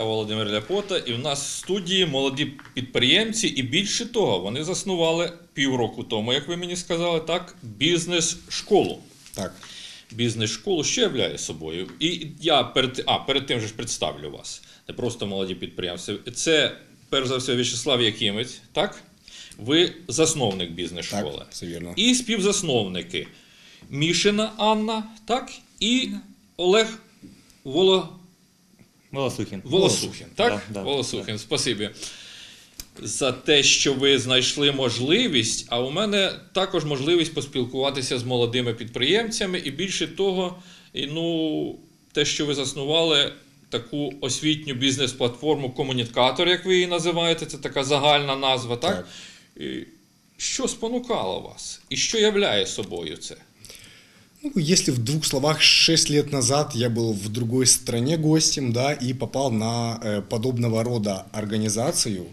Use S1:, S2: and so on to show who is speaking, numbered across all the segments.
S1: Я Володимир Ляпота, і в нас в студії молоді підприємці, і більше того, вони заснували півроку тому, як ви мені сказали, так, бізнес-школу.
S2: Так,
S1: Бізнес-школу, що являє собою. І я перед, а, перед тим же ж представлю вас. Не просто молоді підприємці. Це, перш за все, В'ячеслав Якимець, так? Ви засновник бізнес-школи.
S2: все вірно.
S1: І співзасновники Мішина Анна, так? І Олег Воло...
S3: Волосухін.
S1: Волосухін. Так?
S3: Да, да,
S1: Волосухін, спасибі. За те, що ви знайшли можливість, а у мене також можливість поспілкуватися з молодими підприємцями, і більше того, і, ну, те, що ви заснували таку освітню бізнес-платформу комунікатор, як ви її називаєте, це така загальна назва, так?
S2: Так.
S1: І що спонукало вас? І що являє собою це?
S2: Ну, если в двух словах, 6 лет назад я был в другой стране гостем, да, и попал на э, подобного рода организацию.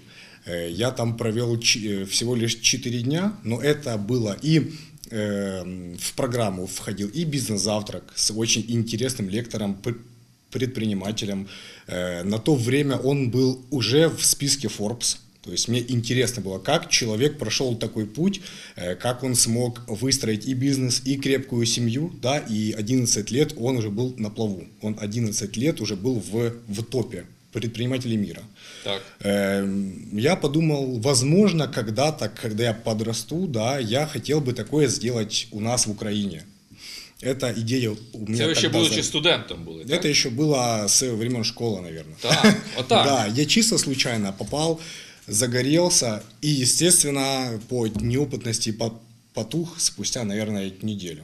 S2: Э, я там провел ч- э, всего лишь 4 дня, но это было и э, в программу входил и бизнес-завтрак с очень интересным лектором, пр- предпринимателем. Э, на то время он был уже в списке Forbes. То есть мне интересно было, как человек прошел такой путь, э, как он смог выстроить и бизнес, и крепкую семью, да, и 11 лет он уже был на плаву. Он 11 лет уже был в, в топе предпринимателей мира.
S1: Так.
S2: Эм, Я подумал, возможно, когда-то, когда я подрасту, да, я хотел бы такое сделать у нас в Украине. Эта идея у меня
S1: Це ви ще
S2: тогда
S1: будучи
S2: за-
S1: студентом були. Так?
S2: Это еще было с времен школы, наверное.
S1: Так, отак.
S2: Да, я чисто случайно попал, загорелся и, естественно, по неопытности по- потух спустя, наверное, неделю.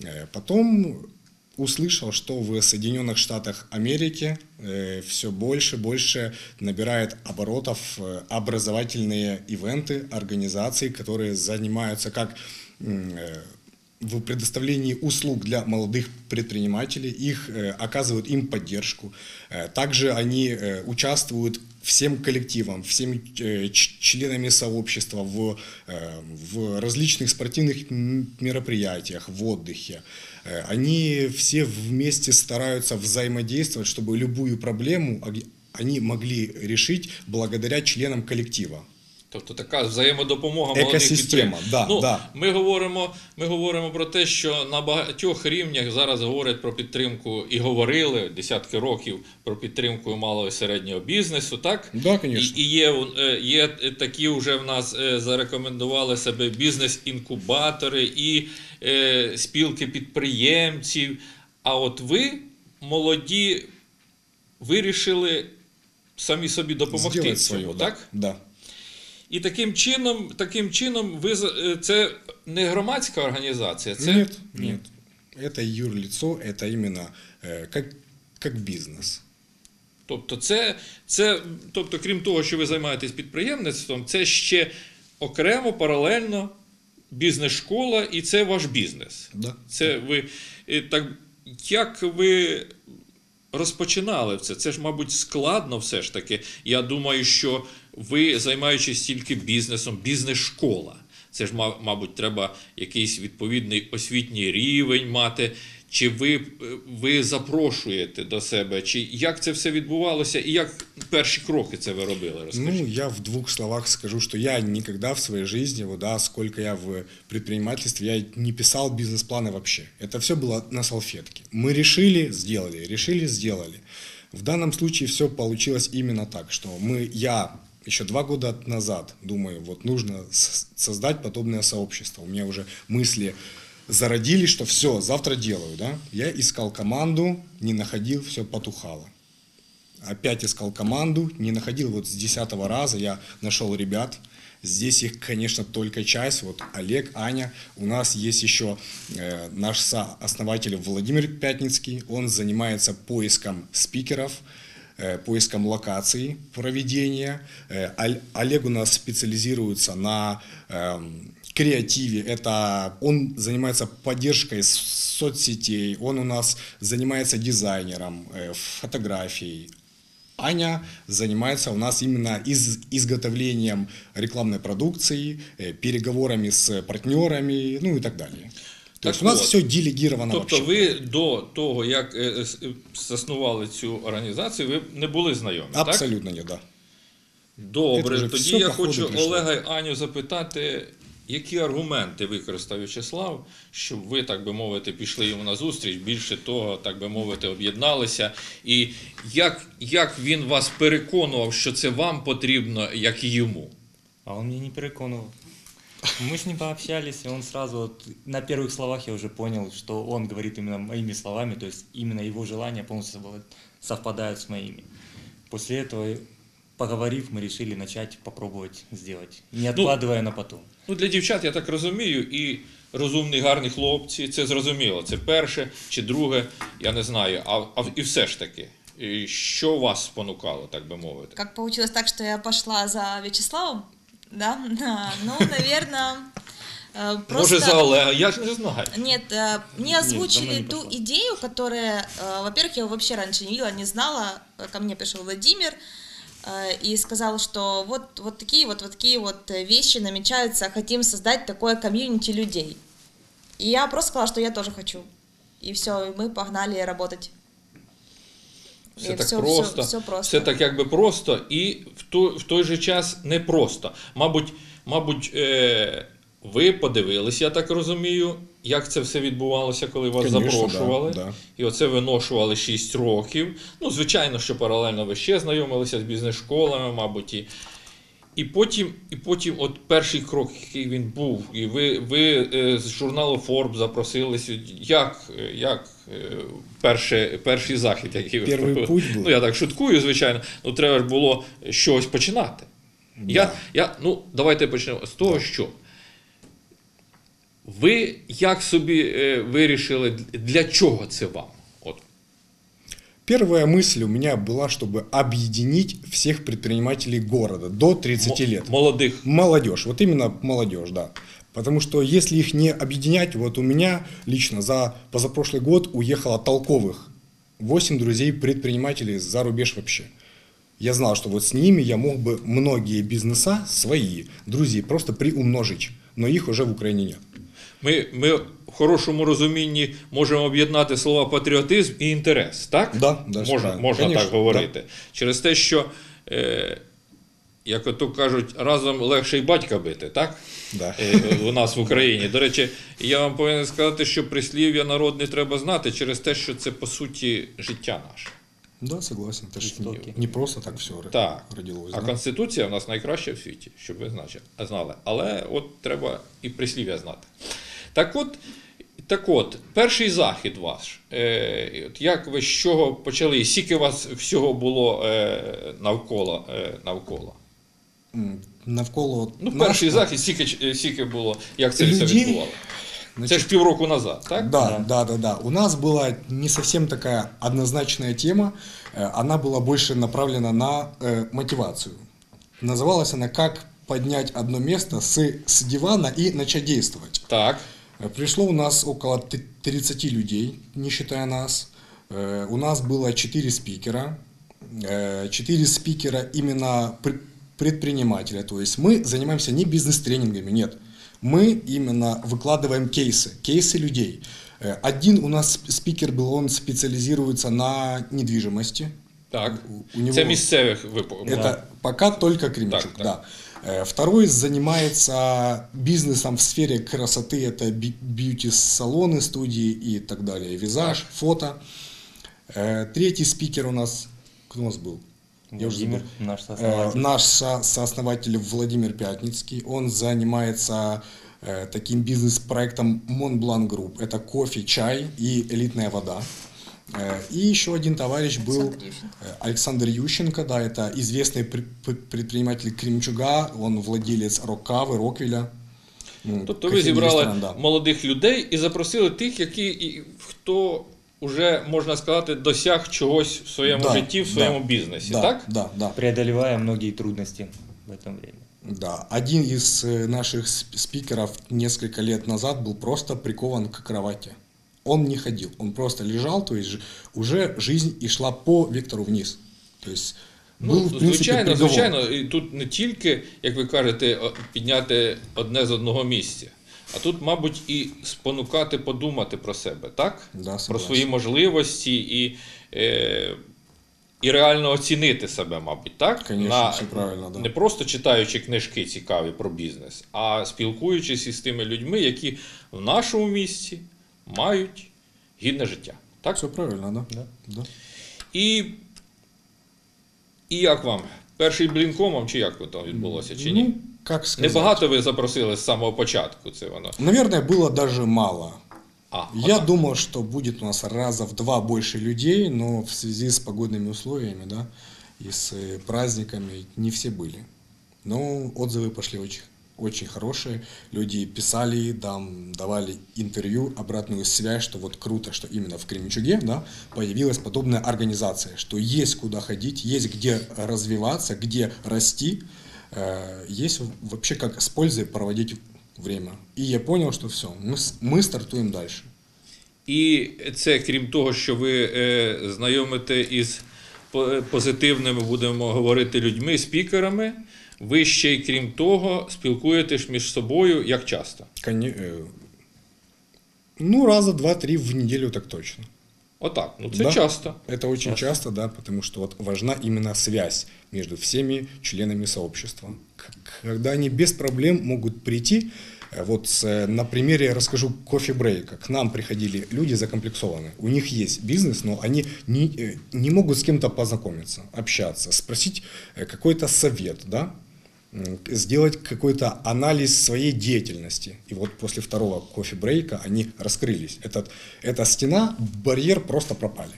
S2: Э, Потом услышал, что в Соединенных Штатах Америки все больше и больше набирает оборотов э, образовательные ивенты, организации, которые занимаются как э, в предоставлении услуг для молодых предпринимателей, их э, оказывают им поддержку. Э, Также они э, участвуют всем коллективом, всеми членами сообщества в, в различных спортивных мероприятиях, в отдыхе. Они все вместе стараются взаимодействовать, чтобы любую проблему ог- они могли решить благодаря членам коллектива.
S1: Тобто така взаємодопомога
S2: Екосистема, да,
S1: ну,
S2: да.
S1: Ми, говоримо, ми говоримо про те, що на багатьох рівнях зараз говорять про підтримку і говорили десятки років про підтримку малого і середнього бізнесу, так?
S2: Да.
S1: І, і є, е, є такі вже в нас е, зарекомендували себе бізнес-інкубатори і е, спілки підприємців. А от ви, молоді, вирішили самі собі допомогти
S2: свое,
S1: так?
S2: Да. да.
S1: І таким чином, таким чином, ви за- е, це не громадська організація, це
S2: Нет, нет. Это юрлицо, это именно э, как, как бизнес.
S1: тобто, це, це, тобто, крім того, що ви займаєтесь підприємництвом, це ще окремо, паралельно бізнес-школа, і це ваш бізнес.
S2: Да.
S1: Це ви е, так як ви розпочинали це? Це ж, мабуть, складно все ж таки. Я думаю, що ви, займаючись тільки бізнесом, бізнес-школа. Це ж, ма- мабуть, треба якийсь відповідний освітній рівень мати. Чи ви, е, ви запрошуєте до себе, чи як це все відбувалося, і як перші кроки це ви робили? Розкажіть.
S2: Ну, я в двух словах скажу, что я никогда в своей жизни, вот, да, сколько я в предпринимательстве, я не писал бизнес-планы вообще. Это все было на салфетке. Мы решили, сделали, решили, сделали. В данном случае все получилось именно так, что мы, я еще два года назад думаю, вот нужно создать подобное сообщество. У меня уже мысли зародились, что все, завтра делаю, да. Я искал команду, не находил, все потухало. Опять искал команду, не находил. Вот с десятого раза, я нашел ребят, здесь их, конечно, только часть, вот Олег, Аня, у нас есть еще э, наш сооснователь Владимир Пятницкий, он занимается поиском спикеров, поиском локаций проведения. Э, Олег у нас специализируется на эм, креативе. Это он занимается поддержкой соцсетей, он у нас занимается дизайнером, э, фотографией. Аня занимается у нас именно из, изготовлением рекламной продукции, э, переговорами с партнерами, ну и так далее. То
S1: Так
S2: есть у нас
S1: вот.
S2: все делегировано
S1: Тобто
S2: вообще.
S1: ви до того, як е, е, заснували цю організацію, ви не були знайомі, так?
S2: Абсолютно нет, да.
S1: Добре, тоді я хочу
S2: прийшло.
S1: Олега і Аню запитати, які аргументи використав В'ячеслав, щоб ви, так би мовити, пішли йому на зустріч, більше того, так би мовити, об'єдналися. І як, як він вас переконував, що це вам потрібно, як і йому?
S3: А он меня не переконывал. Мы с ним пообщались, и он сразу, вот, на первых словах я уже понял, что он говорит именно моими словами, то есть именно его желания полностью совпадают- совпадают с моими. После этого, поговорив, мы решили начать попробовать сделать, не откладывая на потом.
S1: Ну, для дівчат, я так розумію, і розумні, гарні хлопці, це зрозуміло. Це перше чи друге, я не знаю. А, а і все ж таки, і що вас спонукало, так би мовити?
S4: Как получилось так, что я пошла за Вячеславом, да? Ну, наверное, э, просто...
S1: Може, за Олега, я ж не знаю.
S4: Нет, э,
S3: за
S4: озвучили
S3: мной не
S4: ту идею, которая, э, во-первых, я его вообще раньше не видела, не знала. Ко мне пришел Владимир и сказал, что вот, вот такие вот, вот такие вот вещи намечаются, хотим создать такое комьюнити людей. И я просто сказала, что я тоже хочу. И все, мы погнали работать.
S1: Все
S4: И
S1: так
S4: всё-
S1: просто,
S4: всё- всё просто.
S1: все так якби просто, і в той, в той же час не просто. Мабуть, мабуть, е, ви подивились, я так розумію, як це все відбувалося, коли вас
S2: Конечно,
S1: запрошували.
S2: да, да.
S1: І оце виношували 6 років. Ну, звичайно, що паралельно ви ще знайомилися з бізнес-школами, мабуть. І, і потім, і потім, от перший крок, який він був, і ви, ви е, з журналу Forbes запросились. Як, е, як е, перше, перший захід, який ви
S2: Перший
S1: провели?
S2: путь був.
S1: Ну, я так шуткую, звичайно. Ну, треба ж було щось починати. Я, я, ну, давайте почнемо з того, що ви як собі е, вирішили, для чого це вам? От.
S2: Первая мысль у меня была, чтобы объединить всех предпринимателей города до 30
S1: Мо-
S2: лет.
S1: Молодих.
S2: Молодежь, вот именно молодежь, да. Потому что если их не объединять, вот у меня лично за позапрошлый год уехало толковых 8 друзей предпринимателей за рубеж вообще. Я знал, что вот с ними я мог бы многие бизнеса свои, друзей, просто приумножить. Но их уже в Украине нет.
S1: Ми, ми в хорошому розумінні можемо об'єднати слова патріотизм і інтерес, так?
S2: Да, да,
S1: можна,
S2: правильно.
S1: можна
S2: Конечно,
S1: так говорити. Через те, що, е, як ото кажуть, разом легше й батька бити, так?
S2: Да.
S1: Е, у нас в Україні. До речі, я вам повинен сказати, що прислів'я народне треба знати через те, що це по суті життя наше.
S2: Да, согласен. Ж не, не просто так все
S1: Так.
S2: родилось.
S1: А
S2: да?
S1: Конституція в нас найкраща в світі, щоб ви знали. Але от треба і прислів'я знати. Так от, так от, перший захід ваш. Е, от як ви з чого почали? Скільки у вас всього було е, навколо? Е, навколо?
S2: М, Навколо
S1: Ну,
S2: нас-
S1: перший захід, скільки, ч- е, скільки було, як це все
S2: Людей?
S1: відбувало?
S2: Значит,
S1: Це ж півроку назад, так?
S2: Да, да, да, да. У нас была не совсем такая однозначная тема. Э, Она была больше направлена на э, мотивацию. Называлась она «Как поднять одно место с, с дивана и начать действовать».
S1: Так.
S2: Э, Пришло у нас около т- 30 людей, не считая нас. Э, У нас было 4 спикера. 4 спикера именно пр- предпринимателя. То есть мы занимаемся не бизнес-тренингами, нет. Мы именно выкладываем кейсы, кейсы людей. Э, Один у нас сп- спикер был, он специализируется на недвижимости.
S1: Так.
S2: У- у него-
S1: Це місцевих випадків.
S2: это пока только Кременчук,
S1: Так,
S2: да. Э, Второй занимается бизнесом в сфере красоты, это бьюти-салоны, студии и так далее, визаж, фото. Э, Третий спикер у нас, кто у нас был? Я уже
S3: Владимир,
S2: забыл.
S3: наш
S2: Э,
S3: сооснователь.
S2: Наш со- сооснователь Владимир Пятницкий, он занимается э, таким бизнес-проектом Montblanc Group. Это кофе, чай и элитная вода. Э, И еще один товарищ был
S4: Александр Ющенко.
S2: э, Александр Ющенко, да, это известный пр- пр- предприниматель Кремчуга, он владелец Рокавы, Роквеля. М,
S1: Тобто ви
S2: кофейный
S1: зібрали
S2: ресторан, да.
S1: молодих людей і запросили тих, які і хто вже можна сказати досяг чогось в своєму
S2: Да,
S1: житті, в
S2: да,
S1: своєму бізнесі,
S2: да,
S1: так?
S2: Да, да.
S3: преодолевая многие трудности в это время.
S2: Да, один из э, наших сп- спикеров несколько лет назад был просто прикован к кровати. Он не ходил, он просто лежал, то есть ж- уже жизнь и шла по вектору вниз. То есть
S1: Ну,
S2: был, в принципе,
S1: звичайно,
S2: приговор.
S1: звичайно, і тут не тільки, як ви кажете, о- підняти одне з одного місця. а тут, мабуть, і спонукати подумати про себе, так?
S2: Да,
S1: про свої можливості і, е, і реально оцінити себе, мабуть, так?
S2: Конечно, все правильно, да.
S1: Не просто читаючи книжки цікаві про бізнес, а спілкуючись із тими людьми, які в нашому місті мають гідне життя. Так?
S2: Все правильно, да?
S3: Да.
S2: да.
S1: І, і як вам? Перший блінкомом, чи як то відбулося, чи ні?
S2: Ну, как сказать?
S1: Небагато ви запросили з самого початку. Це воно.
S2: Наверное, было даже мало.
S1: А,
S2: Я
S1: отак.
S2: думал, что будет у нас раза в два больше людей, но в связи с погодными условиями, да, и с э, праздниками не все были. Но отзывы пошли очень, очень хорошие. Люди писали, там, давали интервью, обратную связь, что вот круто, что именно в Кременчуге да, появилась подобная организация, что есть куда ходить, есть где развиваться, где расти, э, есть вообще как с пользой проводить время. И я понял, что все, мы, с- мы стартуем дальше.
S1: І це крім того, що ви е, знайомите із по- позитивними, будемо говорити, людьми, спікерами, ви ще й крім того спілкуєтесь між собою як часто.
S2: Коне- э, Ну, раза два-три в неделю так точно.
S1: Отак, ну це
S2: Да.
S1: часто.
S2: Это очень
S3: Часто.
S2: да, потому что вот важна именно связь между всеми членами сообщества. Когда они без проблем могут прийти, э, вот с, э, на примере расскажу кофе-брейка. К нам приходили люди закомплексованные. У них есть бизнес, но они не, э, не могут с кем-то познакомиться, общаться, спросить какой-то совет, да, сделать какой-то анализ своей деятельности. И вот после второго кофе-брейка они раскрылись. Этот, эта стена, барьер просто пропали.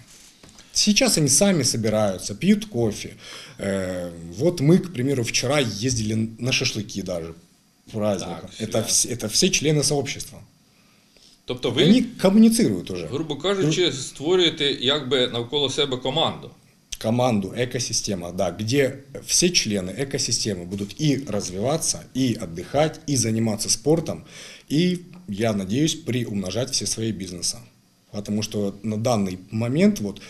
S2: Сейчас они сами собираются, пьют кофе. Э, вот мы, к примеру, вчера ездили на шашлыки даже праздником.
S1: Так,
S2: это,
S1: да.
S2: вс- это все члены сообщества.
S1: Тобто ви,
S2: Они коммуницируют уже.
S1: грубо кажучи, створюєте якби навколо себе команду.
S2: Команду, экосистема, да, где все члены экосистемы будут и развиваться, и отдыхать, и заниматься спортом, и, я надеюсь, приумножать все свои бизнесы. Потому что на данный момент, вот,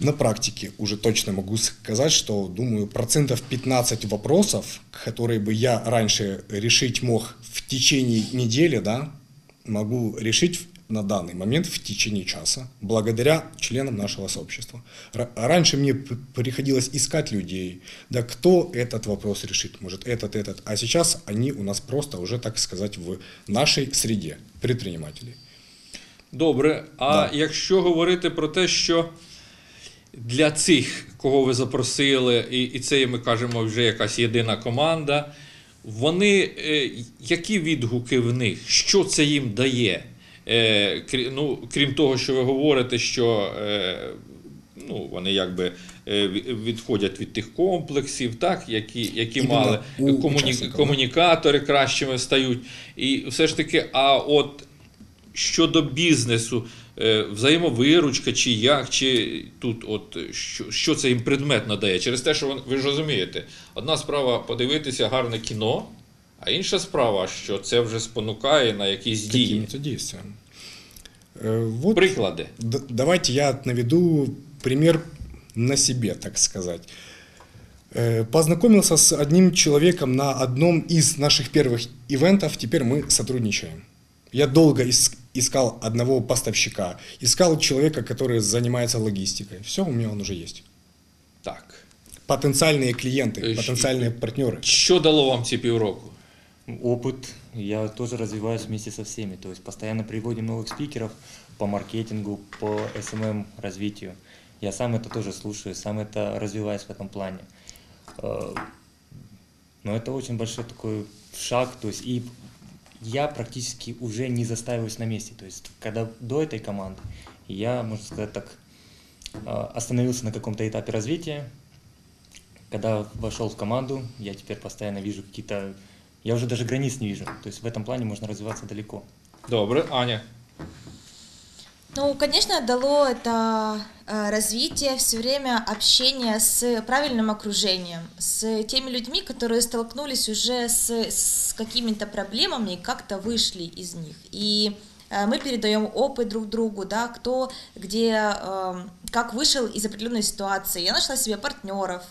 S2: на практике уже точно могу сказать, что, думаю, процентов 15 вопросов, которые бы я раньше решить мог в течение недели, да, могу решить на данный момент в течение часа, благодаря членам нашего сообщества. Ра- Раньше мне п- приходилось искать людей, да кто этот вопрос решит, может этот, этот, а сейчас они у нас просто уже, так сказать, в нашей среде предпринимателей.
S1: Добре. А
S2: Да.
S1: якщо говорити про те, що для цих, кого ви запросили, і, і це ми кажемо вже якась єдина команда, вони е, які відгуки в них? Що це їм дає? Е, ну, крім того, що ви говорите, що е, ну, вони якби е, відходять від тих комплексів, так, які, які
S2: Іменно
S1: мали комуні- комунікатори кращими стають. І все ж таки, а от щодо бізнесу, взаємовиручка, чи як, чи тут, от що, що це їм предмет надає? Через те, що ви ж розумієте, одна справа подивитися гарне кіно, а інша справа, що це вже спонукає на якісь дії.
S2: Каким-то действием. Э, Вот
S1: Приклади.
S2: Д- давайте я наведу пример на себе, так сказать. Э, Познакомился с одним человеком на одном из наших первых ивентов, теперь мы сотрудничаем. Я долго ис- искал одного поставщика, искал человека, который занимается логистикой. Все, у меня он уже есть.
S1: Так.
S2: Потенциальные клиенты,
S1: Э,
S2: потенциальные партнеры.
S1: Що дало вам ці півроку?
S3: Опыт, я тоже развиваюсь вместе со всеми, то есть постоянно приводим новых спикеров по маркетингу, по SMM развитию. Я сам это тоже слушаю, сам это развиваюсь в этом плане. Э, Но это очень большой такой шаг, то есть и я практически уже не застаиваюсь на месте. То есть когда до этой команды я, можно сказать так, э, остановился на каком-то этапе развития, когда вошел в команду, я теперь постоянно вижу какие-то... Я уже даже границ не вижу. То есть в этом плане можно развиваться далеко.
S1: Добре, Аня.
S4: Ну, конечно, дало это э, развитие, все время общение с правильным окружением, с теми людьми, которые столкнулись уже с, с какими-то проблемами и как-то вышли из них. И э, мы передаем опыт друг другу, да, кто где, э, как вышел из определенной ситуации. Я нашла себе партнеров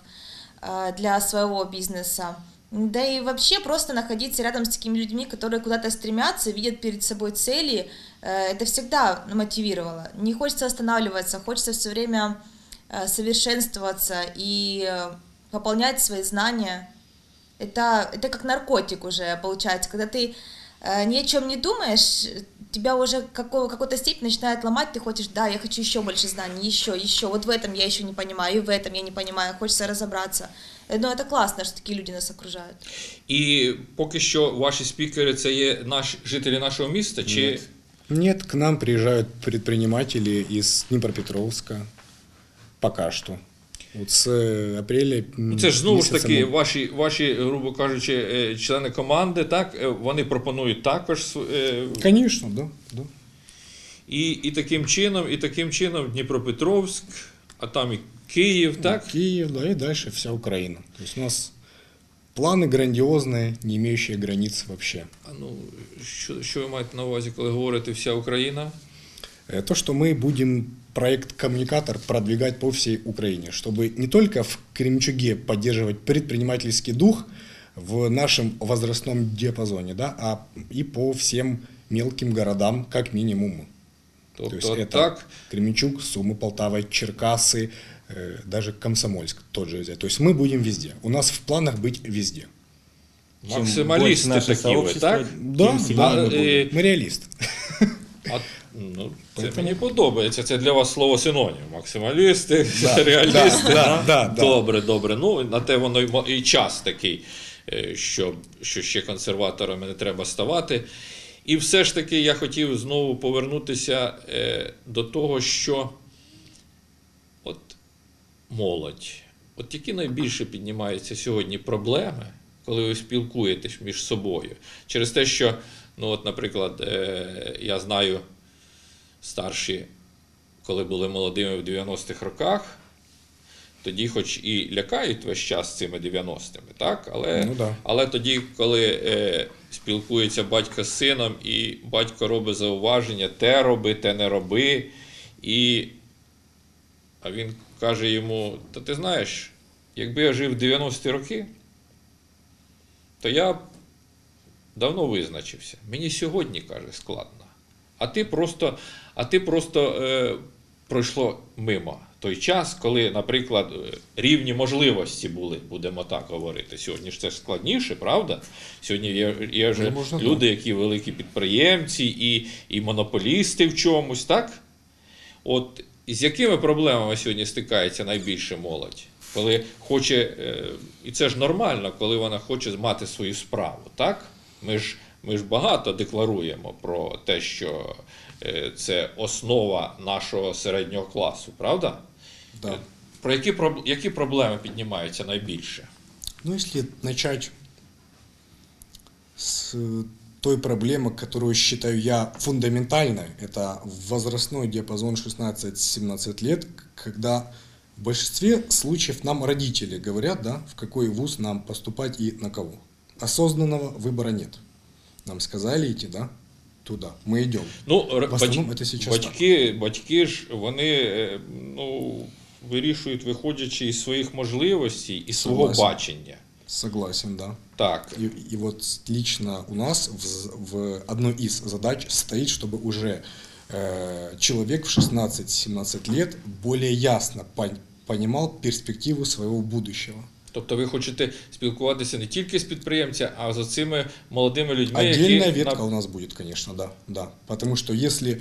S4: э, для своего бизнеса. Да и вообще просто находиться рядом с такими людьми, которые куда-то стремятся, видят перед собой цели, э, это всегда мотивировало. Не хочется останавливаться, хочется все время э, совершенствоваться и э, пополнять свои знания. Это, это как наркотик уже получается, когда ты ни о чем не думаешь, тебя уже какого, какой-то степень начинает ломать, ты хочешь, да, я хочу еще больше знаний, еще, еще, вот в этом я еще не понимаю, и в этом я не понимаю, хочется разобраться. Э, Ну, это классно, что такие люди нас окружают.
S1: І поки що ваші спікери це є наш, жителі нашого міста, чи
S3: Нет.
S2: Нет, к нам приезжают предприниматели из Днепропетровска. Пока что. Вот с э, апреля. м,
S1: Ну, Це ж знову ж
S2: месяца
S1: таки
S2: мы-
S1: ваші, ваші, грубо кажучи, е, члени команди, так е, вони пропонують також св- е,
S2: Конечно, да, да.
S1: і, і таким чином, і таким чином Дніпропетровськ, а там і Київ, так?
S2: Киев, да, и дальше вся Украина. То есть у нас планы грандиозные, не имеющие границ вообще.
S1: А ну що, що ви маєте на увазі, коли говорите вся Україна?
S2: Э, То, что мы будем проект «Коммуникатор» продвигать по всей Украине, чтобы не только в Кременчуге поддерживать предпринимательский дух в нашем возрастном диапазоне, да, а и по всем мелким городам, как минимум. То есть
S1: Тобто
S2: это
S1: так,
S2: Кременчуг, Сумы, Полтава, Черкасы, э, даже Комсомольск тот же взять. То есть мы будем везде. У нас в планах быть везде.
S1: Такі ви,
S3: сообщество,
S1: так?
S2: Да, да,
S3: мы
S1: э,
S2: мы реалисты.
S1: А, ну, це мені подобається. Це для вас слово синонім. Максималісти,
S2: Да,
S1: реалісти.
S2: да, да, да, да.
S1: Добре, добре. Ну, на те воно і час такий, е, що, що ще консерваторами не треба ставати. І все ж таки я хотів знову повернутися е, до того, що от молодь, от які найбільше піднімаються сьогодні проблеми, коли ви спілкуєтесь між собою. Через те, що, ну, от, наприклад, е, я знаю старші, коли були молодими в 90-х роках, тоді, хоч і лякають весь час цими 90-ми, так? Але,
S2: Ну да.
S1: але тоді, коли е, спілкується батько з сином, і батько робить зауваження, те роби, те не роби. І, а він каже йому: Та ти знаєш, якби я жив в 90-ті роки, то я б давно визначився. Мені сьогодні, каже, складно. А ти просто, а ти просто е, пройшло мимо той час, коли, наприклад, е, рівні можливості були, будемо так говорити. Сьогодні ж це складніше, правда? Сьогодні є, є вже
S2: Ну, можна
S1: люди, які великі підприємці і, і монополісти в чомусь, так? От з якими проблемами сьогодні стикається найбільше молодь? Коли хоче, е, і це ж нормально, коли вона хоче мати свою справу, так? Ми ж, ми ж багато декларуємо про те, що е, це основа нашого середнього класу, правда?
S2: Да.
S1: Про які, проб- які проблеми піднімаються найбільше?
S2: Ну, если начать с э, той проблемы, которую считаю я фундаментальной, это возрастной диапазон 16-17 лет, к- когда в большинстве случаев нам родители говорят, да, в какой вуз нам поступать и на кого. Осознанного выбора нет. Нам сказали идти, да, туда. Мы идем.
S1: Ну, р-
S2: В основному це сейчас
S1: батьки, батьки ж вони е, ну, вирішують, виходячи із своїх можливостей і свого
S2: Согласен.
S1: бачення.
S2: Согласен, да.
S1: Так.
S2: И, и вот лично у нас в, з- в одной из задач стоит, чтобы уже э, человек в 16-17 лет более ясно пон- понимал перспективу своего будущего.
S1: Тобто ви хочете спілкуватися не тільки з підприємцями, а з цими молодими людьми,
S2: Отдельная
S1: які
S2: ветка
S1: на-
S2: у нас будет, конечно, да, да. Потому что если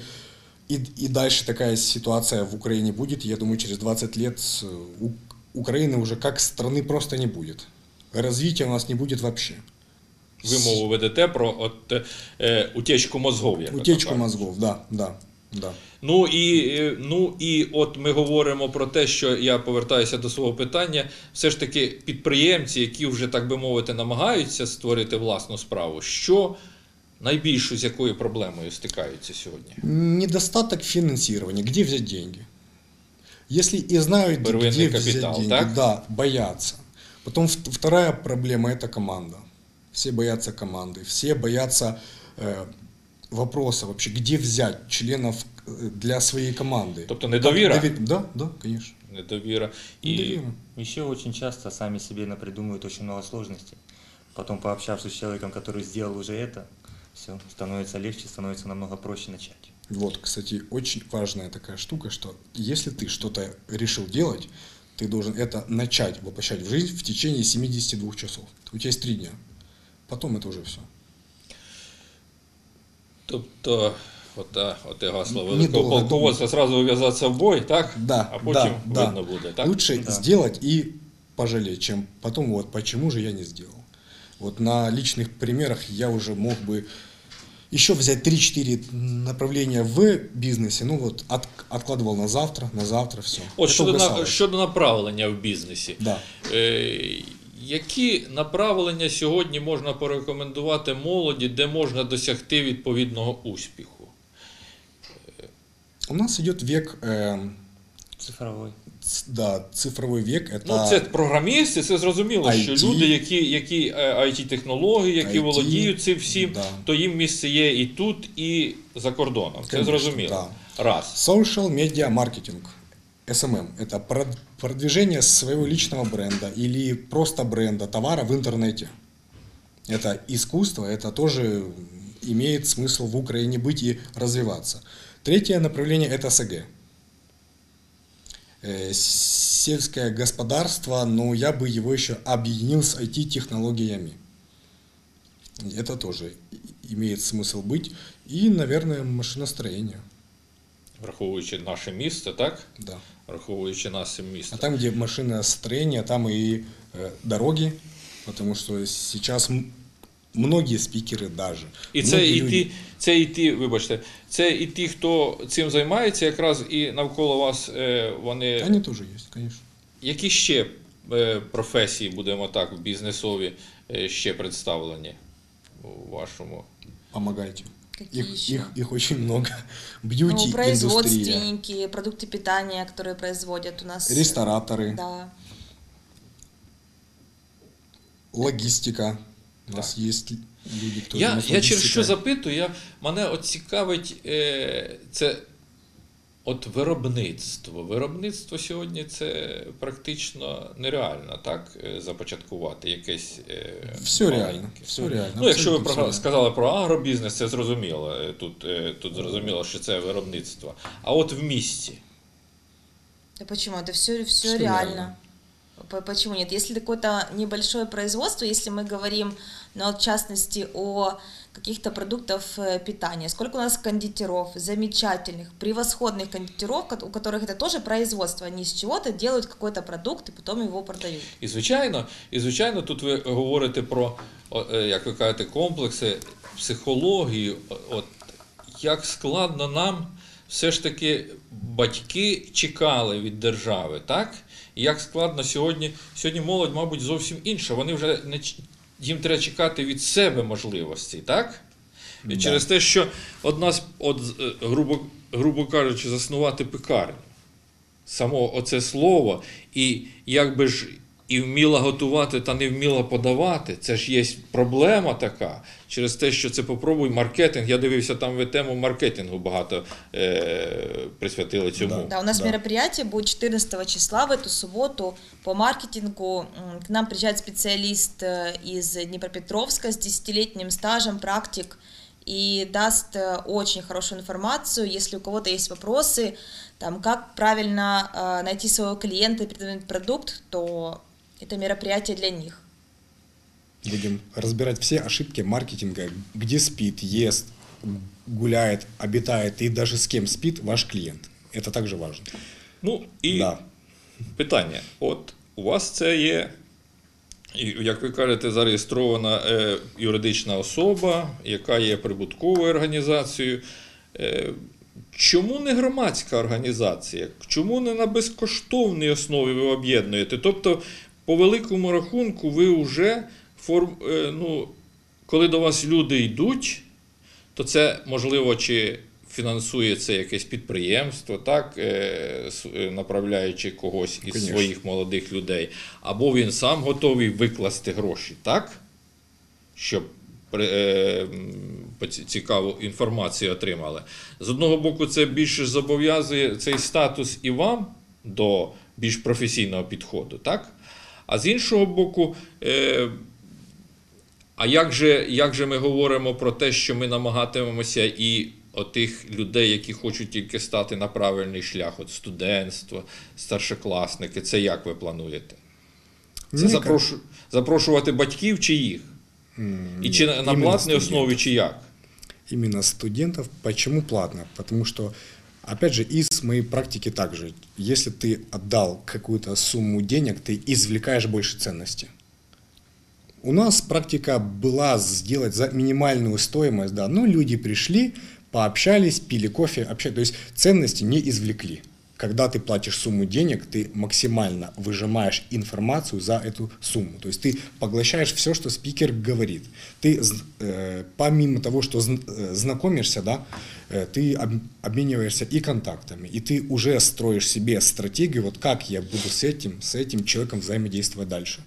S2: и, и дальше такая ситуация в Украине будет, я думаю, через 20 лет э, у, Украины уже как страны просто не будет. Развития у нас не будет вообще.
S1: ви мову ведете про от, е, утечку мозгов. Як ото
S2: Утечку
S1: кажуть.
S2: мозгов, да, да, да.
S1: Ну і, е, ну і от ми говоримо про те, що я повертаюся до свого питання. Все ж таки, підприємці, які вже так би мовити, намагаються створити власну справу, що найбільшу з якою проблемою стикаються сьогодні?
S2: Недостаток финансирования. Где взять деньги? Если и знают, где
S1: Первинный
S2: взять
S1: капитал,
S2: деньги,
S1: так?
S2: да, боятся. Потом вт- вторая проблема – это команда. Все боятся команды, все боятся э, вопроса вообще, где взять членов э, для своей команды.
S1: Тобто недовіра?
S2: Как доверить- Да, да, конечно.
S1: Недовіра. І
S2: Недовіра.
S3: Еще очень часто сами себе напридумывают очень много сложностей. Потом, пообщавшись с человеком, который сделал уже это, все, становится легче, становится намного проще начать.
S2: Вот, кстати, очень важная такая штука, что если ты что-то решил делать, ты должен это начать воплощать в жизнь в течение 72 часов. У тебя есть три дня. Потом это уже все.
S1: Тобто, ота, оте гасло
S2: Ні,
S1: великого
S2: довго
S1: полководства сразу вв'язатися в бой, так?
S2: Да,
S1: а потім
S2: да, да.
S1: видно буде, так?
S2: Лучше
S3: Да.
S2: сделать и пожалеть, чем потом вот почему же я не сделал. Вот на личных примерах я уже мог бы еще взять 3-4 направления в бизнесе, ну вот от- откладывал на завтра, на завтра, все.
S1: От щодо, на, щодо направлення в бізнесі.
S2: Да.
S1: Е, які направлення сьогодні можна порекомендувати молоді, де можна досягти відповідного успіху?
S2: У нас идет век, эм,
S3: Цифровой.
S2: да, цифровой век. Это
S1: Ну, це програмісти, це зрозуміло, що люди, які, які IT-технології, які
S2: IT,
S1: володіють цим всім,
S2: да.
S1: то їм місце є і тут, і за кордоном. Це
S2: Конечно,
S1: зрозуміло. Раз.
S2: Social media маркетинг, SMM, это прод- продвижение своего личного бренда или просто бренда товара в интернете. Это искусство, это тоже имеет смысл в Украине быть и развиваться. Третье направление – это СГ. Э, Сельское господарство, но я бы его еще объединил с IT-технологиями. Это тоже имеет смысл быть. И, наверное, машиностроение.
S1: Враховуючи наше місце, так?
S2: Да.
S1: Враховуючи наше місце.
S2: А там, где машиностроение, там и э, дороги, потому что сейчас м- многие спикеры даже.
S1: І це і
S2: люди-
S1: ті, це і ті, вибачте, це і ті, хто цим займається, якраз і навколо вас е, вони.
S2: Они тоже есть, конечно.
S1: Які ще е, професії, будемо так, бізнесові е, ще представлені у вашому?
S2: Помогайте.
S4: Какие
S2: Их,
S4: еще?
S2: их, их очень много.
S4: Ну,
S2: Бьюти-индустрия,
S4: производственники, продукты питания, которые производят у нас.
S2: рестораторы,
S4: Да.
S2: логистика. У нас есть люди, кто
S1: Я,
S2: занимается
S1: я через що
S2: логистикой.
S1: запитую, я, мене от цікавить е, це от виробництво. Виробництво сьогодні це практично нереально так е, започаткувати якесь. Е,
S2: Все
S1: маленьке.
S2: реально, все реально.
S1: Ну, якщо ви
S2: абсолютно
S1: про-
S2: всё
S1: сказали про агробізнес, це зрозуміло. Е, Тут, е, тут зрозуміло, що це виробництво. А от в місті.
S4: Да почему? Это все, все
S2: Всё
S4: реально.
S2: реально.
S4: П- Почему нет? Если какое-то небольшое производство, если мы говорим, ну, вот в частности, о каких-то продуктов э, питания, сколько у нас кондитеров, замечательных, превосходных кондитеров, ко- у которых это тоже производство, они из чего-то делают какой-то продукт и потом его продают.
S1: І звичайно, і звичайно, тут ви говорите про, о, е, як ви кажете, комплекси, психологію. О- От як складно нам все ж таки батьки чекали від держави, так? І як складно сьогодні, сьогодні молодь, мабуть, зовсім інша. Вони вже не ч- їм треба чекати від себе можливості, так? І
S2: Да.
S1: через те, що одна з, от, е, грубо, грубо кажучи, заснувати пекарню само оце слово, і якби ж і вміла готувати та не вміла подавати, це ж є проблема така. Через те, що це попробуй маркетинг. Я дивився, там ви тему маркетингу багато е, присвятили цьому.
S2: Да.
S4: Да, у нас
S2: Да.
S4: мероприятие будет 14 числа в эту субботу по маркетингу. М, К нам приезжает специалист э, из Днепропетровска с десятилетним стажем, практик, и даст э, очень хорошую информацию. Если у кого-то есть вопросы, там, как правильно э, найти своего клиента и придумать продукт, то это мероприятие для них.
S2: Будем разбирать все ошибки маркетинга, где спит, ест, гуляет, обитает и даже с кем спит ваш клиент. Это также важно.
S1: Ну і
S2: Да.
S1: питання: от у вас це є, як ви кажете, зареєстрована е, юридична особа, яка є прибутковою організацією. Е, чому не громадська організація? Чому не на безкоштовній основі ви об'єднуєте? Тобто, по великому рахунку, ви вже форм, е, ну, коли до вас люди йдуть, то це можливо чи фінансує це якесь підприємство, так, е, е, направляючи когось із
S2: Конечно.
S1: своїх молодих людей, або він сам готовий викласти гроші, так? Щоб цікаву інформацію отримали. З одного боку, це більше зобов'язує цей статус і вам до більш професійного підходу, так? А з іншого боку, е, А як же, як же ми говоримо про те, що ми намагатимемося і отих людей, які хочуть тільки стати на правильний шлях, от студентство, старшокласники, це як ви плануєте? Це запрошу, запрошувати батьків чи їх? І чи на, платній основі, чи як?
S2: именно студентов. Почему платно? Потому что, опять же, из моей практики также, если ты отдал какую-то сумму денег, ты извлекаешь больше ценности. У нас практика была сделать за минимальную стоимость, да, но люди пришли, пообщались, пили кофе, общались, то есть ценности не извлекли. Когда ты платишь сумму денег, ты максимально выжимаешь информацию за эту сумму. То есть ты поглощаешь все, что спикер говорит. Ты, э, помимо того, что э, знакомишься, да, э, ты об- обмениваешься и контактами, и ты уже строишь себе стратегию, вот как я буду с этим, с этим человеком взаимодействовать дальше.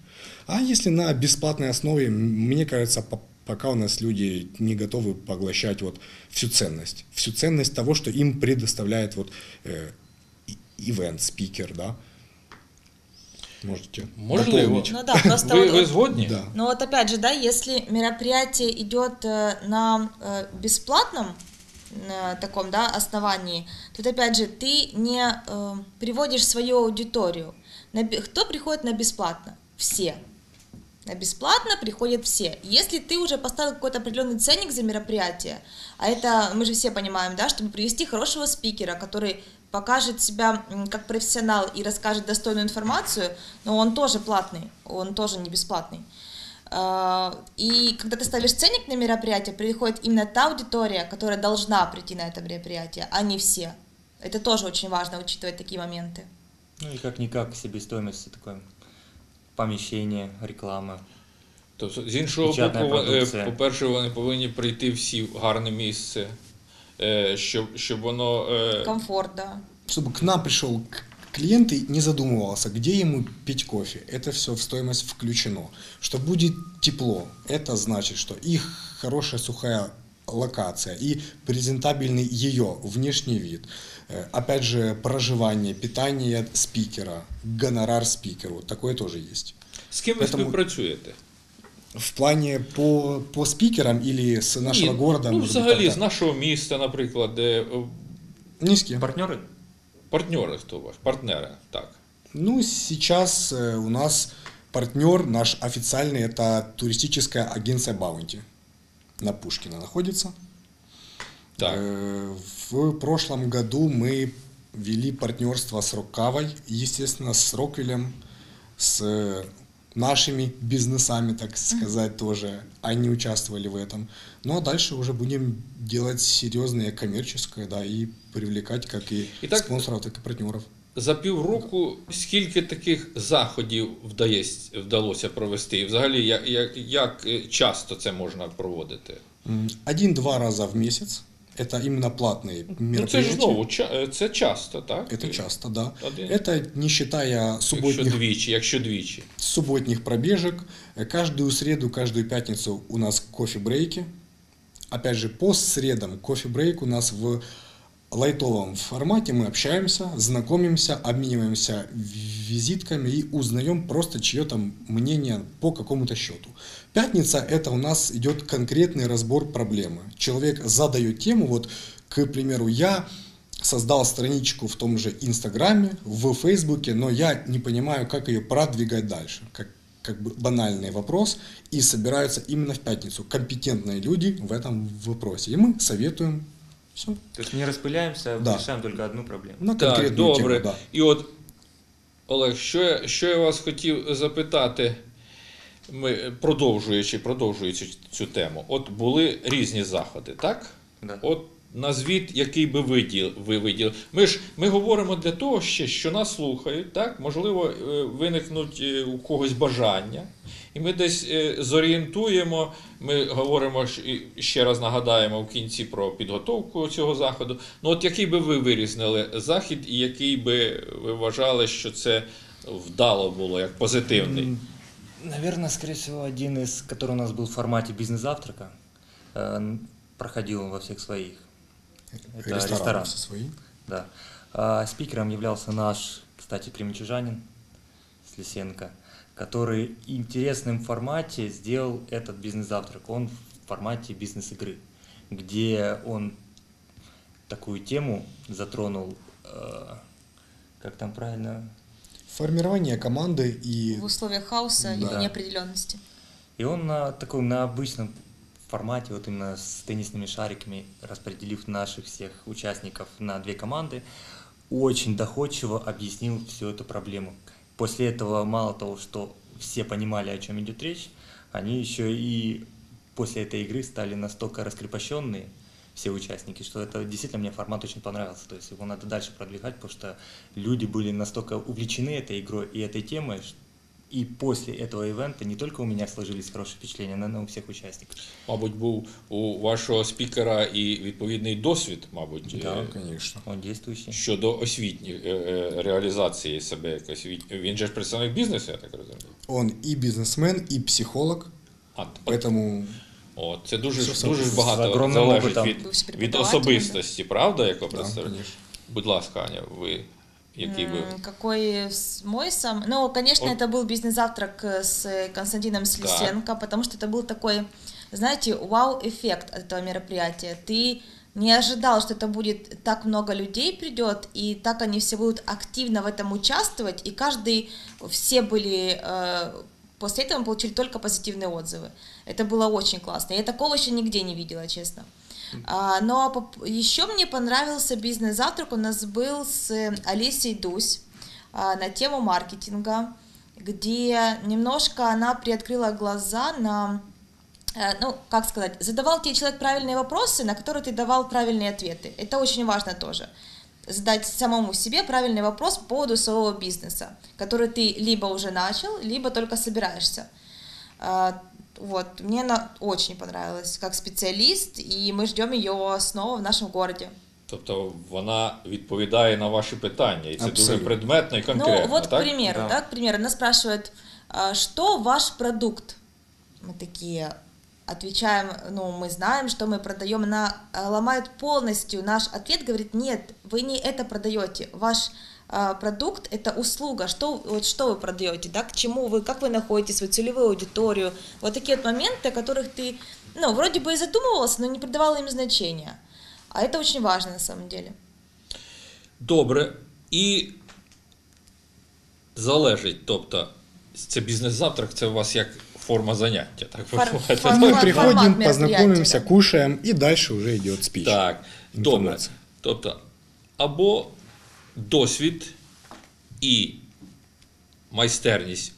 S2: А если на бесплатной основе, мне кажется, по- пока у нас люди не готовы поглощать вот всю ценность, всю ценность того, что им предоставляет вот э, и- ивент, спикер, да. Можете
S1: Можливо.
S2: дополнить?
S4: Ну да, просто
S1: Ви,
S4: вот- вот-
S1: згодні?
S2: Да.
S4: Но вот опять же, да, если мероприятие идет э, на э, бесплатном э, таком, да, основании, тут опять же ты не э, приводишь свою аудиторию. На кто приходит на бесплатно? Все. На бесплатно приходят все. Если ты уже поставил какой-то определенный ценник за мероприятие, а это мы же все понимаем, да, чтобы привести хорошего спикера, который покажет себя м, как профессионал и расскажет достойную информацию, но он тоже платный, он тоже не бесплатный. А, И когда ты ставишь ценник на мероприятие, приходит именно та аудитория, которая должна прийти на это мероприятие, а не все. Это тоже очень важно учитывать такие моменты.
S3: Ну и как-никак себестоимость такое помещение, реклама.
S1: Тобто, з іншого
S3: Печатна
S1: боку, е,
S3: продукція.
S1: по-перше, вони повинні прийти всі в гарне місце, е, щоб, щоб воно. е,
S4: Комфорт, да.
S2: Чтобы к нам пришел к- клиент и не задумывался, где ему пить кофе. Это все в стоимость включено. Что будет тепло, это значит, что их хорошая сухая локация и презентабельный ее внешний вид. Э, Опять же, проживание, питание спикера, гонорар спикеру, такое тоже есть.
S1: З ким ви
S2: Поэтому-
S1: співпрацюєте?
S2: В плане по, по спикерам или с нашего
S1: Ні,
S2: города?
S1: Ну,
S2: может быть,
S1: взагалі,
S2: как-то?
S1: з нашого міста, наприклад, де е,
S2: Ни с кем.
S3: Партнеры?
S1: партнери хто у вас, партнери, так.
S2: Ну, сейчас э, у нас партнер наш официальный, это туристическое агентство Баунти. На Пушкина находится.
S1: Так.
S2: Э, В прошлом году мы вели партнерство с Рокавой, естественно, с Роквелем, с э, нашими бизнесами, так сказать, тоже. Они участвовали в этом. Ну, а дальше уже будем делать серьезное коммерческое, да, и привлекать как и
S1: Итак,
S2: спонсоров, так и партнеров.
S1: За півроку скільки таких заходів вдається, вдалося провести? І взагалі, як, як, як е, часто це можна проводити?
S2: Один-два раза в месяц Это именно платные
S1: Ну, це
S2: мероприятия.
S1: ж знову ча- е, це часто, так?
S2: Это часто, да.
S1: Один.
S2: Это не считая
S1: Якщо
S2: субботних,
S1: двічі, якщо двічі.
S2: субботних пробежек. Э, Каждую среду, каждую пятницу у нас кофе-брейки. Опять же, по средам кофе-брейк у нас в лайтовом формате. Мы общаемся, знакомимся, обмениваемся визитками и узнаем просто чье-то мнение по какому-то счету. Пятница – это у нас идет конкретный разбор проблемы. Человек задает тему, вот, к примеру, я создал страничку в том же Инстаграме, в Фейсбуке, но я не понимаю, как ее продвигать дальше. Как, как бы банальный вопрос, и собираются именно в пятницу компетентные люди в этом вопросе. И мы советуем все
S3: То есть не распыляемся,
S2: Да.
S3: решаем только одну проблему.
S2: на
S1: Так, добре.
S2: тему. Да.
S1: І от, Олег, що я, що я вас хотів запитати, ми, продовжуючи, продовжуючи цю тему. От були різні заходи, так?
S3: Да.
S1: От назвіть, який би виділ, ви виділи. Ми ж ми говоримо для того, ще, що нас слухають, так? Можливо, е, виникнуть е, у когось бажання. І ми десь е, зорієнтуємо, ми говоримо щ- і ще раз нагадаємо в кінці про підготовку цього заходу. Ну, от який би ви вирізнили захід, і який би ви вважали, що це вдало було, як позитивний?
S3: М, Наверное, скорее всего, один из, который у нас был в формате бизнес-завтрака, э, н- проходил он во всех своих. Это
S2: Рестораны
S3: ресторан.
S2: все свои.
S3: Да. А спикером являлся наш, кстати, кремчужанин, Лисенко, Который в интересном формате сделал этот бизнес-завтрак. Он в формате бизнес-игры, где он такую тему затронул, э, как там правильно,
S2: Формирование команды и
S4: В условиях хаоса
S2: Да.
S4: и неопределенности.
S3: И он на таком на обычном формате, вот именно с теннисными шариками, распределив наших всех участников на две команды, очень доходчиво объяснил всю эту проблему. После этого мало того, что все понимали, о чем идет речь, они еще и после этой игры стали настолько раскрепощенные, все участники, что это действительно мне формат очень понравился. То есть его надо дальше продвигать, потому что люди были настолько увлечены этой игрой и этой темой, и после этого ивента не только у меня сложились хорошие впечатления, но и у всех участников.
S1: Мабуть, був у вашого спікера і відповідний досвід, мабуть,
S2: Да,
S1: е,
S2: конечно.
S3: Он действующий.
S1: щодо освітньої е, е, реалізації себе якось. Він- Він же ж представник бізнесу, я так розумію.
S2: он и бизнесмен, и психолог,
S1: А,
S2: поэтому
S1: от, це дуже,
S2: Все
S1: дуже
S3: з
S1: багато залежить від, від особистості, правда, як ви
S2: да?
S1: Будь ласка, Аня, ви який.
S4: М, Какой мой сам... Ну, конечно,
S1: Он-
S4: это был бизнес-завтрак э, с Константином Слисенко, потому что это был такой, знаете, вау-эффект от этого мероприятия. Ты не ожидал, что это будет так много людей придет, и так они все будут активно в этом участвовать, и каждый, все были, э, после этого мы получили только позитивные отзывы. Это было очень классно. Я такого еще нигде не видела, честно. А, но еще мне понравился бизнес-завтрак. У нас был с Олесей Дусь а, на тему маркетинга, где немножко она приоткрыла глаза на, э, ну, как сказать, задавал тебе человек правильные вопросы, на которые ты давал правильные ответы. Это очень важно тоже. Задать самому себе правильный вопрос по поводу своего бизнеса, который ты либо уже начал, либо только собираешься. А, Вот, мне она очень понравилась как специалист, и мы ждем ее снова в нашем городе.
S1: Тобто вона відповідає на ваші питання, і це дуже
S2: Абсолютно.
S1: предметно і конкретно.
S4: ну, вот, к
S1: так?
S4: примеру,
S3: Да.
S4: да. к примеру, она спрашивает, а, что ваш продукт? Мы такие отвечаем, ну, мы знаем, что мы продаем. Она а, ломает полностью наш ответ, говорит, нет, вы не это продаете, ваш а, продукт это услуга, что, вот что вы продаете, да, к чему вы, как вы находите свою целевую аудиторию, вот такие вот моменты, о которых ты, ну, вроде бы и задумывался, но не придавал им значения. А это очень важно на самом деле.
S1: Добре. І залежить, тобто, це бізнес-завтрак, це у вас як форма заняття. Так,
S4: Фор-
S1: виходить?
S4: формат-
S2: Мы
S4: формат
S2: приходим,
S4: мероприятия,
S2: познакомимся,
S4: да.
S2: кушаем, и дальше уже идет спич.
S1: Так, добре.
S2: Інформація.
S1: Тобто, або досвід і майстерність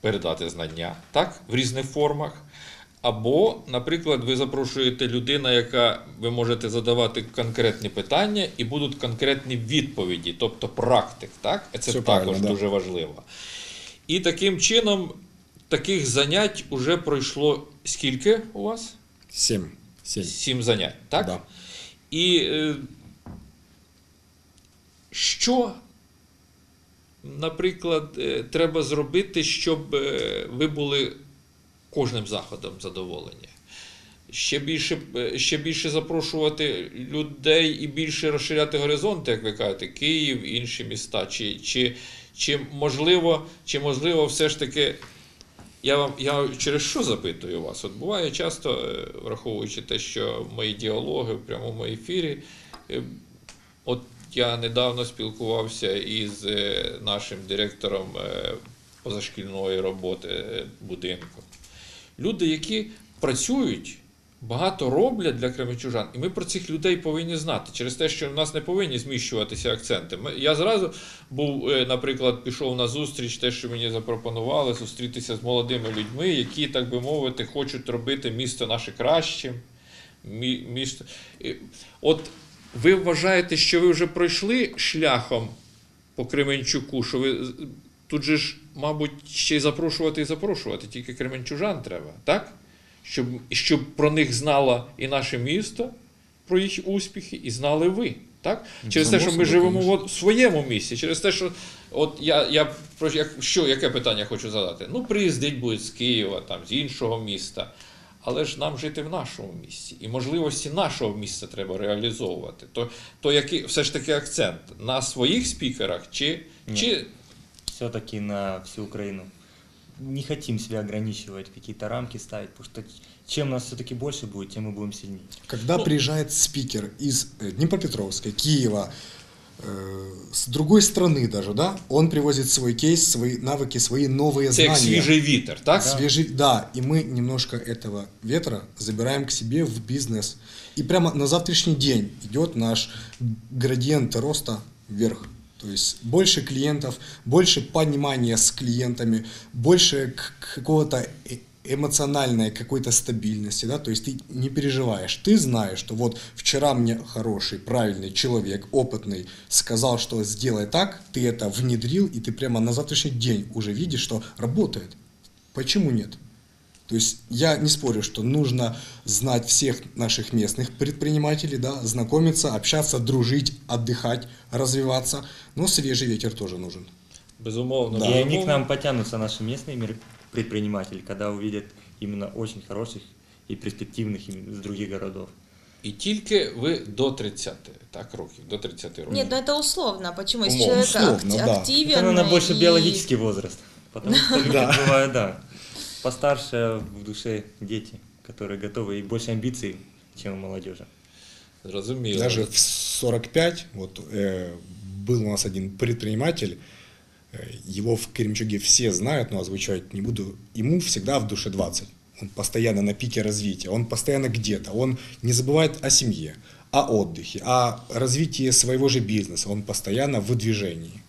S1: передати знання, так, в різних формах. Або, наприклад, ви запрошуєте людину, яка ви можете задавати конкретні питання, і будуть конкретні відповіді, тобто практик. Так? Це
S2: Все
S1: також
S2: да.
S1: дуже важливо. І таким чином, таких занять уже пройшло скільки у вас?
S2: Семь. Семь.
S1: Сім занять, так?
S2: Да.
S1: І е, що, наприклад, е, треба зробити, щоб е, ви були кожним заходом задоволені? Ще більше, е, ще більше запрошувати людей і більше розширяти горизонти, як ви кажете, Київ, інші міста. Чи, чи, чи, можливо, чи можливо все ж таки я вам я через що запитую вас? От буває часто, враховуючи те, що мої діалоги в прямому ефірі. От я недавно спілкувався із е, нашим директором е, позашкільної роботи е, будинку. Люди, які працюють, багато роблять для кременчужан, і ми про цих людей повинні знати через те, що в нас не повинні зміщуватися акценти. Я зразу був, наприклад, пішов на зустріч, те, що мені запропонували, зустрітися з молодими людьми, які, так би мовити, хочуть робити місто наше кращим. Місто. От ви вважаєте, що ви вже пройшли шляхом по Кременчуку, що ви тут же ж, мабуть, ще й запрошувати і запрошувати, тільки кременчужан треба, так? Щоб, щоб про них знало і наше місто, про їх успіхи, і знали ви. Так? Через те, що ми живемо в своєму місці, через те, що от я, я про що, яке питання хочу задати? Ну, приїздить будуть з Києва, там, з іншого міста Але ж нам жити в нашому місці. І можливості нашого місця треба реалізовувати. То, то який все ж таки акцент на своїх спікерах чи,
S3: Ні.
S1: чи
S3: все-таки на всю Украину. Не хотим себя ограничивать, какие-то рамки ставить, потому что чем нас все-таки больше будет, тем мы будем сильнее.
S2: Когда приезжает спикер из э, Днепропетровска, Киева, э, с другой страны даже, да, он привозит свой кейс, свои навыки, свои новые
S1: Це
S2: знания.
S1: як свіжий вітер, так?
S2: Свежий, да, и мы немножко этого ветра забираем к себе в бизнес. И прямо на завтрашний день идет наш градиент роста вверх. То есть больше клиентов, больше понимания с клиентами, больше какого-то э- эмоциональной какой-то стабильности, да, то есть ты не переживаешь, ты знаешь, что вот вчера мне хороший, правильный человек, опытный, сказал, что сделай так, ты это внедрил, и ты прямо на завтрашний день уже видишь, что работает. Почему нет? То есть я не спорю, что нужно знать всех наших местных предпринимателей, да, знакомиться, общаться, дружить, отдыхать, развиваться, но свежий ветер тоже нужен.
S1: Безумовно.
S2: Да.
S3: И они к нам потянутся, наши местные мер- предприниматели, когда увидят именно очень хороших и перспективных именно с других городов.
S1: І тільки ви до 30, так, років, до 30 років.
S4: Нет, ну это условно. Почему? Если
S1: Условно,
S4: человек
S2: условно,
S4: акти-
S2: да.
S4: активен
S3: Это, наверное, больше
S4: и-
S3: биологический возраст. Потому что люди
S2: Да.
S3: бывают, да, постарше в душе дети, которые готовы и больше амбиций, чем у молодежи.
S1: Зрозуміло.
S2: Даже в 45, вот э, был у нас один предприниматель, э, его в Кремчуге все знают, но озвучивать не буду, ему всегда в душе 20. Он постоянно на пике развития, он постоянно где-то, он не забывает о семье, о отдыхе, о развитии своего же бизнеса, он постоянно в движении.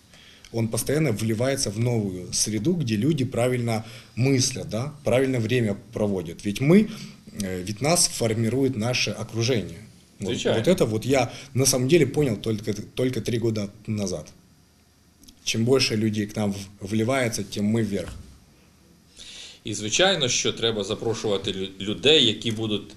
S2: Он постоянно вливается в новую среду, где люди правильно мыслят, да, правильно время проводят. Ведь мы, э, ведь нас формирует наше окружение. Вот, вот это вот я на самом деле понял только, только три года назад. Чем больше людей к нам в- вливается, тем мы вверх.
S1: І звичайно, що треба запрошувати людей, які будуть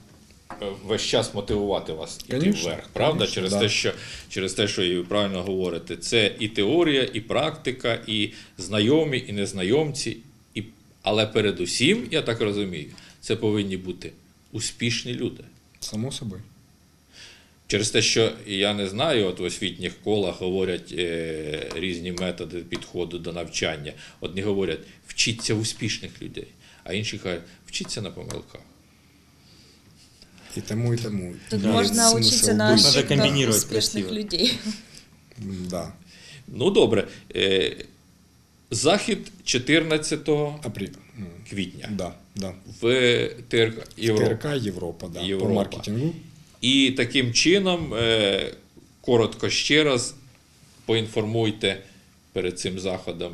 S1: е, весь час мотивувати вас іти вверх. Правда?
S2: конечно,
S1: через
S2: да.
S1: те, що через те, що і ви правильно говорите, це і теорія, і практика, і знайомі, і незнайомці. І... Але передусім, я так розумію, це повинні бути успішні люди.
S2: Само собой.
S1: Через те, що я не знаю, от в освітніх колах говорять е, різні методи підходу до навчання. Одні говорять, вчіться успішних людей, а інші кажуть, вчіться на помилках.
S2: И тому, и тому.
S4: Тут
S2: имеет
S4: можно
S2: смысл
S4: учиться
S2: быть.
S4: на
S3: Надо
S4: ошибках
S3: комбинировать
S4: успешных
S3: красиво.
S4: людей.
S2: М, Да.
S1: Ну добре. Е, захід 14
S2: Апрель. М,
S1: квітня
S2: Да, да.
S1: в ТРК Європа.
S2: ТРК Европа, да,
S1: Европа.
S2: по маркетингу.
S1: І таким чином, е, коротко ще раз поінформуйте перед цим заходом,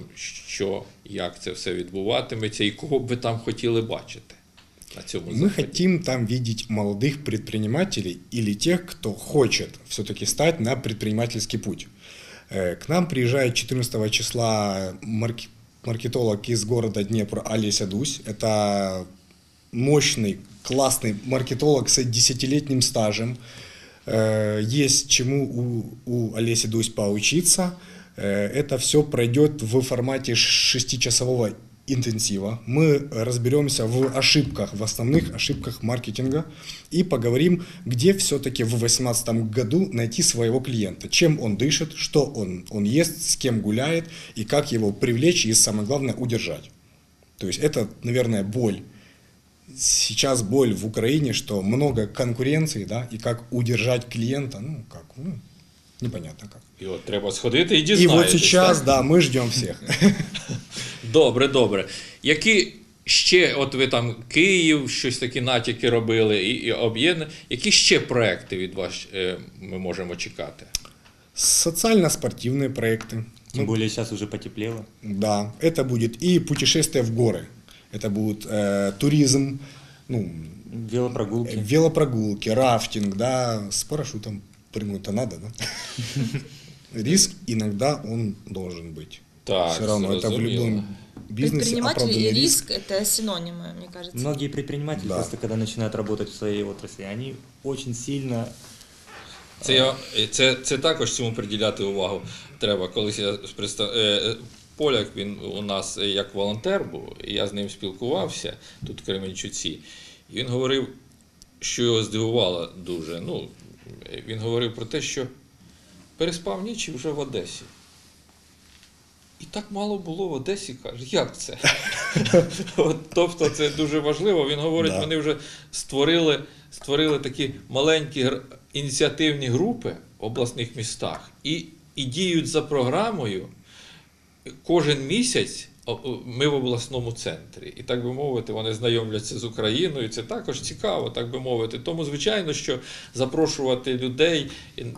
S1: що як це все відбуватиметься, і кого б ви там хотіли бачити на цьому
S2: Мы
S1: заході.
S2: хотим там видеть молодых предпринимателей или тех, кто хочет все-таки стать на предпринимательский путь. Э, К нам приезжает 14 числа марк- маркетолог из города Днепр Олеся Дусь. Это мощный, классный маркетолог с десятилетним стажем. Э, Есть чему у, у Олеси Дусь поучиться. Э, Это все пройдет в формате шестичасового интенсива. Мы разберемся в ошибках, в основных ошибках маркетинга и поговорим, где все-таки в 2018 году найти своего клиента, чем он дышит, что он, он ест, с кем гуляет и как его привлечь и, самое главное, удержать. То есть это, наверное, боль. Сейчас боль в Украине, что много конкуренции, да, и как удержать клиента, ну, как, ну, непонятно как.
S1: І от треба сходити і
S2: И
S1: дізнатися.
S2: вот сейчас, да, мы ждем всех.
S1: Добре, добре. Які ще, от ви там Київ, щось такі натяки робили, і, і об'єднання. Які ще проекти від вас е, ми можемо чекати?
S2: Социально-спортивные проекты.
S3: Тем
S2: Ну,
S3: более сейчас уже потеплело.
S2: Да, это будет и путешествие в горы, это будет э, туризм, ну,
S3: Велопрогулки.
S2: велопрогулки, рафтинг, да, с парашютом прыгнуть-то надо, да? Риск иногда он должен быть.
S1: Так,
S2: Все равно это в
S1: зрозуміло.
S2: любом бизнесе
S4: Предприниматель
S2: оправданный
S4: и
S2: риск.
S4: риск – это синонимы, мне кажется.
S3: Многие предприниматели
S2: Да.
S3: просто когда начинают работать в своей отрасли, они очень сильно
S1: Це, я, це, це також цьому приділяти увагу треба. Колись я Поляк він у нас як волонтер був, і я з ним спілкувався тут в Кременчуці. І він говорив, що його здивувало дуже. Ну, він говорив про те, що переспав ніч і вже в Одесі. І так мало було в Одесі, каже, як це? От, тобто це дуже важливо. Він говорить,
S2: Да.
S1: вони вже створили, створили такі маленькі ініціативні групи в обласних містах і, і діють за програмою кожен місяць. Ми в обласному центрі, і так би мовити, вони знайомляться з Україною. Це також цікаво, так би мовити. Тому, звичайно, що запрошувати людей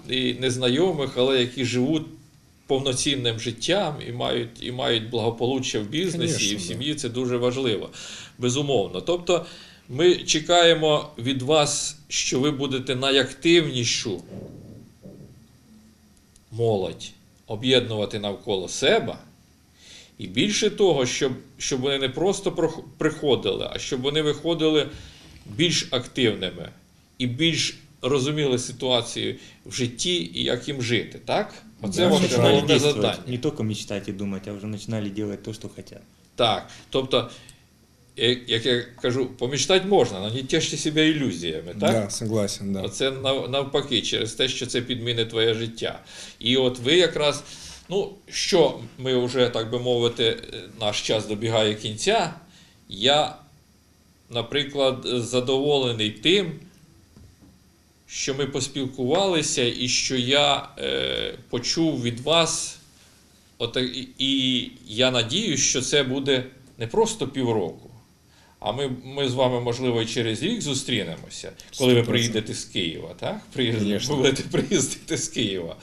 S1: і незнайомих, але які живуть повноцінним життям і мають, і мають благополуччя в бізнесі
S2: Конечно,
S1: і в сім'ї, це дуже важливо. Безумовно. Тобто, ми чекаємо від вас, що ви будете найактивнішу молодь об'єднувати навколо себе. І більше того, щоб, щоб вони не просто приходили, а щоб вони виходили більш активними і більш розуміли ситуацію в житті і як їм жити, так? Оце ваше головне завдання.
S3: Не только мечтать и думать, а уже начинали делать то, что хотят.
S1: Так. Тобто, як як я кажу, помічтати можна, але не тіште себе ілюзіями, так?
S2: Да, согласен, да.
S1: Оце нав- навпаки, через те, що це підмінить твоє життя. І от ви якраз, ну, що ми вже, так би мовити, е, наш час добігає кінця. Я, наприклад, задоволений тим, що ми поспілкувалися і що я е, почув від вас. От, і, я надіюсь, що це буде не просто півроку. А ми, ми з вами, можливо, і через рік зустрінемося, коли ви
S2: 100%.
S1: приїдете з Києва, так? Приїзд- будете приїздити з Києва.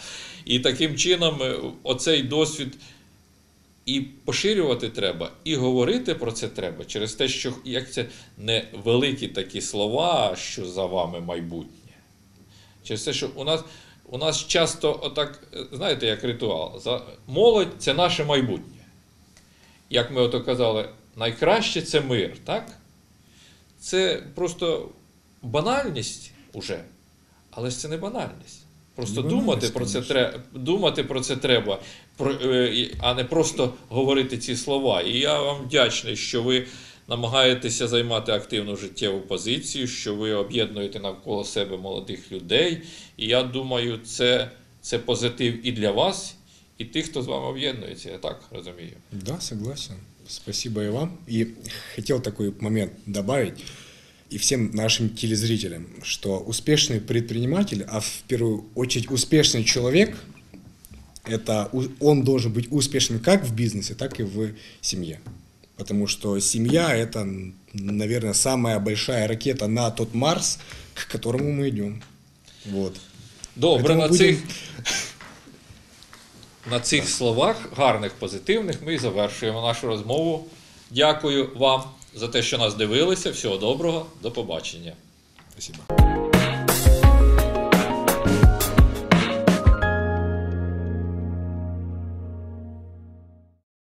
S1: І таким чином е, оцей досвід і поширювати треба, і говорити про це треба через те, що як це не великі такі слова, що за вами майбутнє. Через те, що у нас, у нас часто отак, е, знаєте, як ритуал, молодь це наше майбутнє. Як ми ото казали, найкраще це мир, так? Це просто банальність уже, але ж це не банальність. Просто думати про це треба, думати про це треба, а не просто говорити ці слова. І я вам вдячний, що ви намагаєтеся займати активну життєву позицію, що ви об'єднуєте навколо себе молодих людей. І я думаю, це, це позитив і для вас, і тих, хто з вами об'єднується. Я так розумію.
S2: Да, согласен. Спасибо и вам. И хотел такой момент добавить и всем нашим телезрителям, что успешный предприниматель, а в первую очередь успешный человек, это у- он должен быть успешным как в бизнесе, так и в семье. Потому что семья – это, м, наверное, самая большая ракета на тот Марс, к которому мы идем. Вот.
S1: Добре,
S2: Поэтому
S1: на
S2: будем-
S1: цих, на цих словах, гарних, позитивних, ми і завершуємо нашу розмову. Дякую вам за те, що нас дивилися. Всього доброго, до побачення.
S2: Спасибо.